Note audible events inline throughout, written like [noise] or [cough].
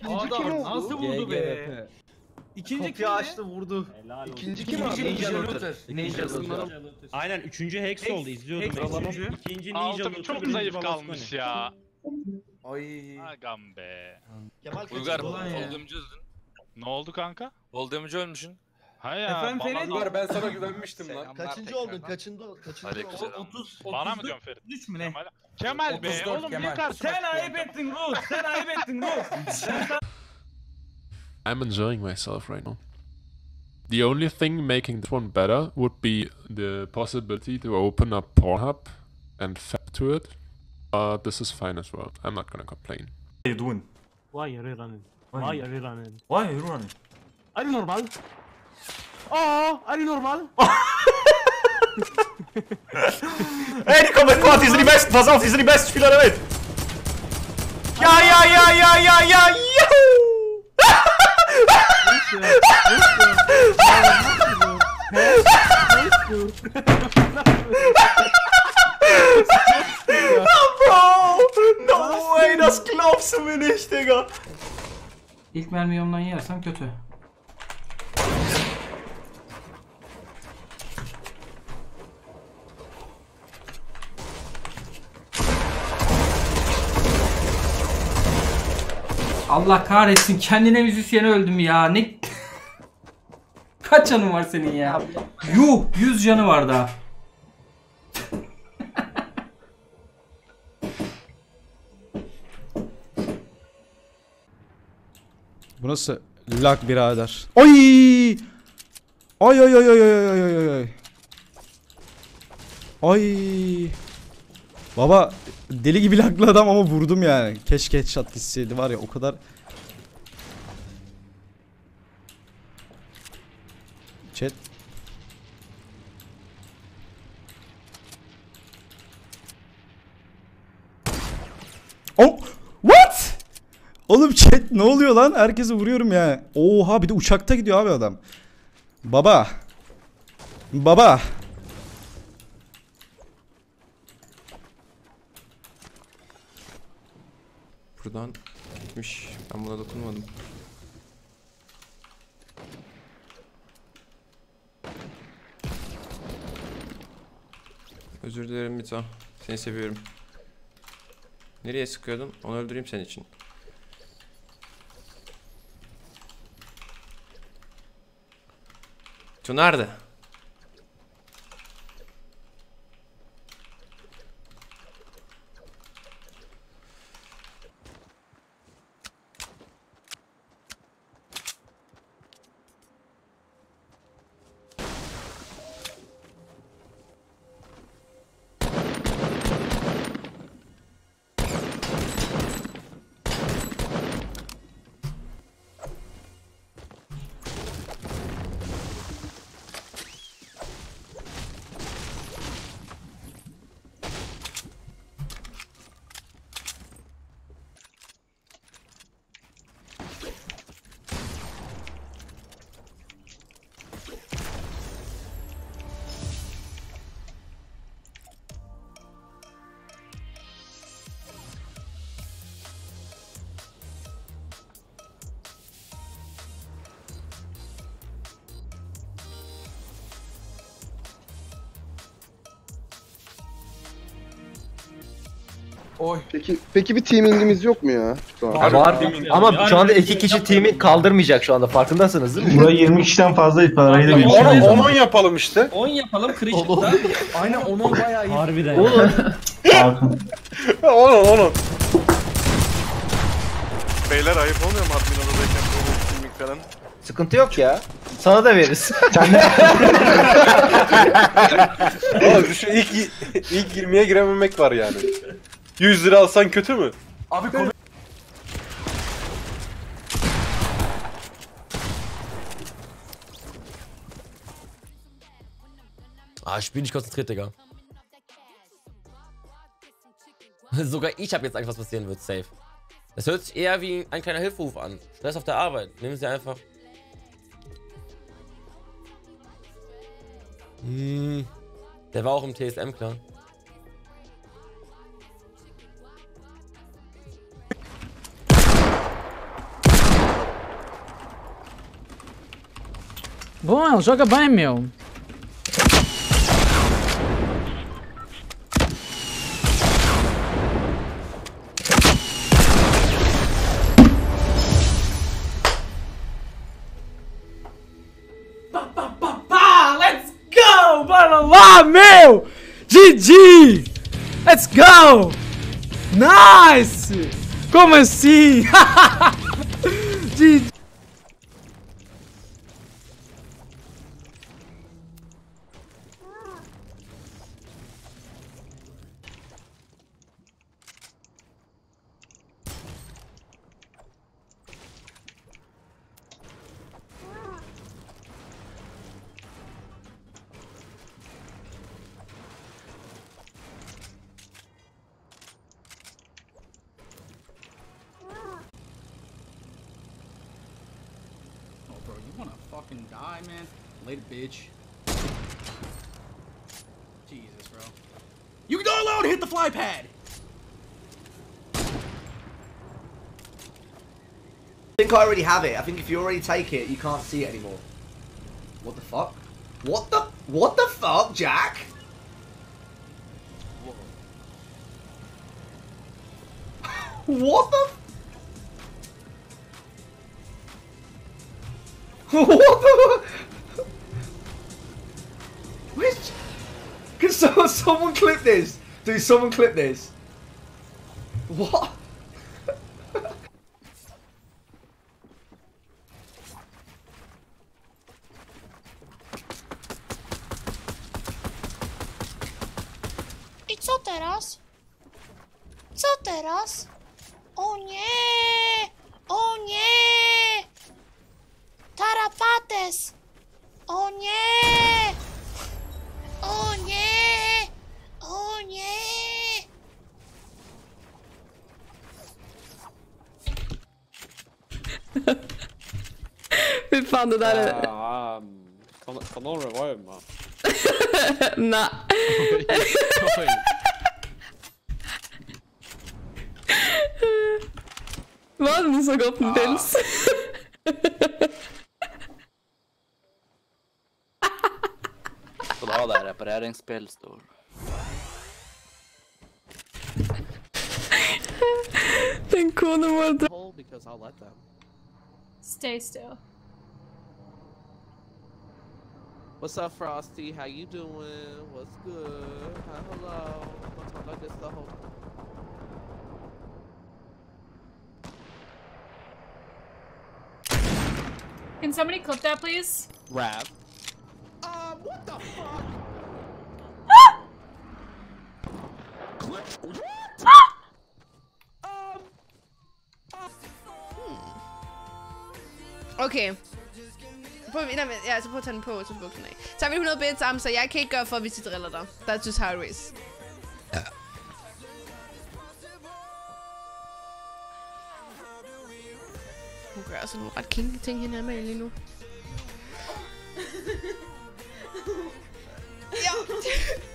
İkinci kim Adam oldu? nasıl vurdu be? İkinci Kapıyı kim açtı vurdu. İkinci kim abi? Ninja Looter. Ninja Looter. Aynen üçüncü Hex Hex- oldu izliyordum. Hex ben. üçüncü. İkinci Ninja Altım Looter, çok birinci zayıf kalmış ya. Ay. Agam be. Kemal Uygar. Voldemci'ydin. Ne oldu kanka? Voldemci ölmüşsün. Ha ya. Efendim bana, Ferit? Uygar ben sana güvenmiştim lan. Kaçıncı oldun? Kaçıncı oldun? Kaçıncı oldun? Aleykümselam. 30 bana mı 33 diyorsun Ferit? 33 mü ne? Kemal, Kemal be 34 oğlum niye Kemal. karşıma Sen ayıp çıkıyorsun? ettin Ruth. Sen ayıp ettin Ruth. Sen [laughs] I'm enjoying myself right now. The only thing making this one better would be the possibility to open up Pornhub and fap to it. Uh, this is fine as well. I'm not gonna complain. are you doing? Why are you running? Why? Why are you running? Why are you running? Are you normal? Oh, are you normal? Ey, die kommen Gott, die sind die Besten, pass auf, die sind die besten Spieler der Welt! Ja, ja, ja, ja, ja, ja, juhu! Bro! [laughs] No way, das glaubst du mir nicht, Digga! İlk mermiyi ondan yersem kötü. Allah kahretsin kendine müzisyene öldüm ya. Ne [laughs] Kaç canın var senin ya? Yuh 100 canı var daha. Bu nasıl lag birader? Oy! Oy oy oy oy oy oy oy. Oy. Baba deli gibi laglı adam ama vurdum yani. Keşke headshot gitseydi var ya o kadar. Chat. Oh! What? Oğlum chat ne oluyor lan? Herkesi vuruyorum ya. Oha bir de uçakta gidiyor abi adam. Baba. Baba. Buradan gitmiş. Ben buna dokunmadım. Özür dilerim Mito. Seni seviyorum. Nereye sıkıyordun? Onu öldüreyim senin için. Tu nerede? Peki peki bir teamingimiz yok mu ya? Şu an? Var ama şu anda iki kişi team'i kaldırmayacak şu anda farkındasınız değil mi? Buraya 20 kişiden fazla parayı da bir Onu, onu yapalım işte. 10 yapalım Kırışık'ta. Aynen onun bayağı iyi. Harbiden Oğlum onu onu. Beyler ayıp olmuyor mu admin odadayken böyle filmik falan? sıkıntı yok ya. Sana da veririz. [laughs] Oğlum düşün ilk ilk 20'ye girememek var yani. 100 lira alsan kötü mü? Abi konu... Ah, ich bin nicht konzentriert, Digga. [laughs] Sogar ich habe jetzt Angst, was passieren wird, safe. Das hört sich eher wie ein kleiner Hilferuf an. Stress auf der Arbeit. Nehmen Sie einfach. Hm. Der war auch im TSM, Bom, joga bem, meu. Pá, let's go! Bora lá, meu! GG! Let's go! Nice! Como assim? [laughs] GG! Bro, you wanna fucking die, man? Later, bitch. Jesus, bro. You can go alone. Hit the fly pad. I think I already have it. I think if you already take it, you can't see it anymore. What the fuck? What the? What the fuck, Jack? [laughs] What the? What the? Where's? Can someone someone clip this? Do someone clip this? What? I co teraz? Co teraz? Tarapates! O nie! O nie! O nie! Hur fan det där är... kan, kan någon revive mig? Nej. Var den så gott med pils? Skal du ha deg repareringspillstol? Den koden var dra... Because I'll let them. Stay still. What's up, Frosty? How you doing? What's good? Hi, hello. I'm gonna talk like this the whole. Can somebody clip that, please? Rap. Um, what the fuck? Okay. Prøv, nej, men, ja, så prøv at tage den på, så bukken af. Så har vi 100 bits sammen, så jeg kan ikke gøre for, hvis de driller dig. That's just how it is. Ja. Hun gør altså nogle ret kinky ting hende her med lige nu. ja. [laughs]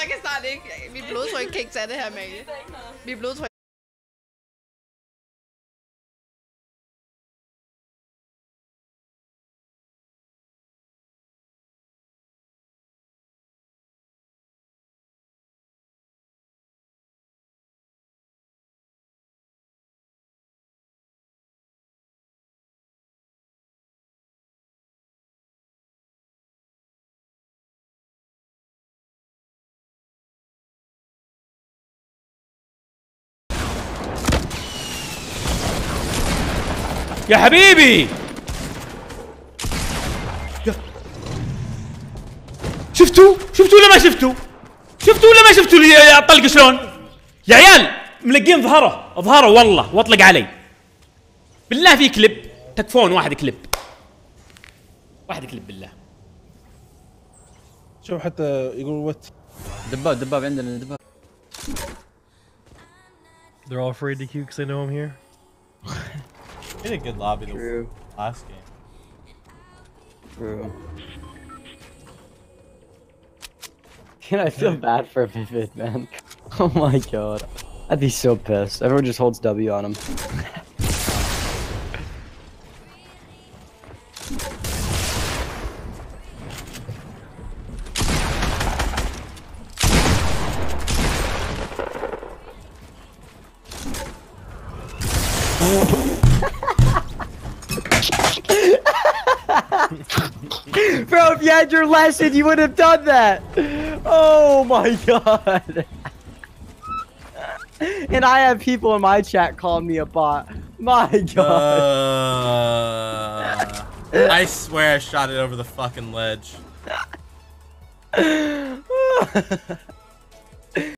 Jeg kan snart ikke. Mit blodtryk kan ikke tage det her, Malie. Mit blodtryk يا حبيبي! شفتوا؟ شفتوا ولا ما شفتوا؟ شفتوا ولا ما شفتوا لي الطلق شلون؟ يا عيال ملقين ظهره. ظهره والله واطلق علي. بالله في كليب. تكفون واحد كليب. واحد كليب بالله. شوف حتى يقول وات؟ دباب دباب عندنا دباب. They're all afraid to queue because they know I'm here. Hit a good lobby the True. last game. True. [laughs] Can I feel bad for Vivid, man? [laughs] Oh my god. I'd be so pissed. Everyone just holds W on him. [laughs] had your lesson, you would have done that. Oh my god. and I have people in my chat calling me a bot. My god. Uh, I swear I shot it over the fucking ledge. [laughs]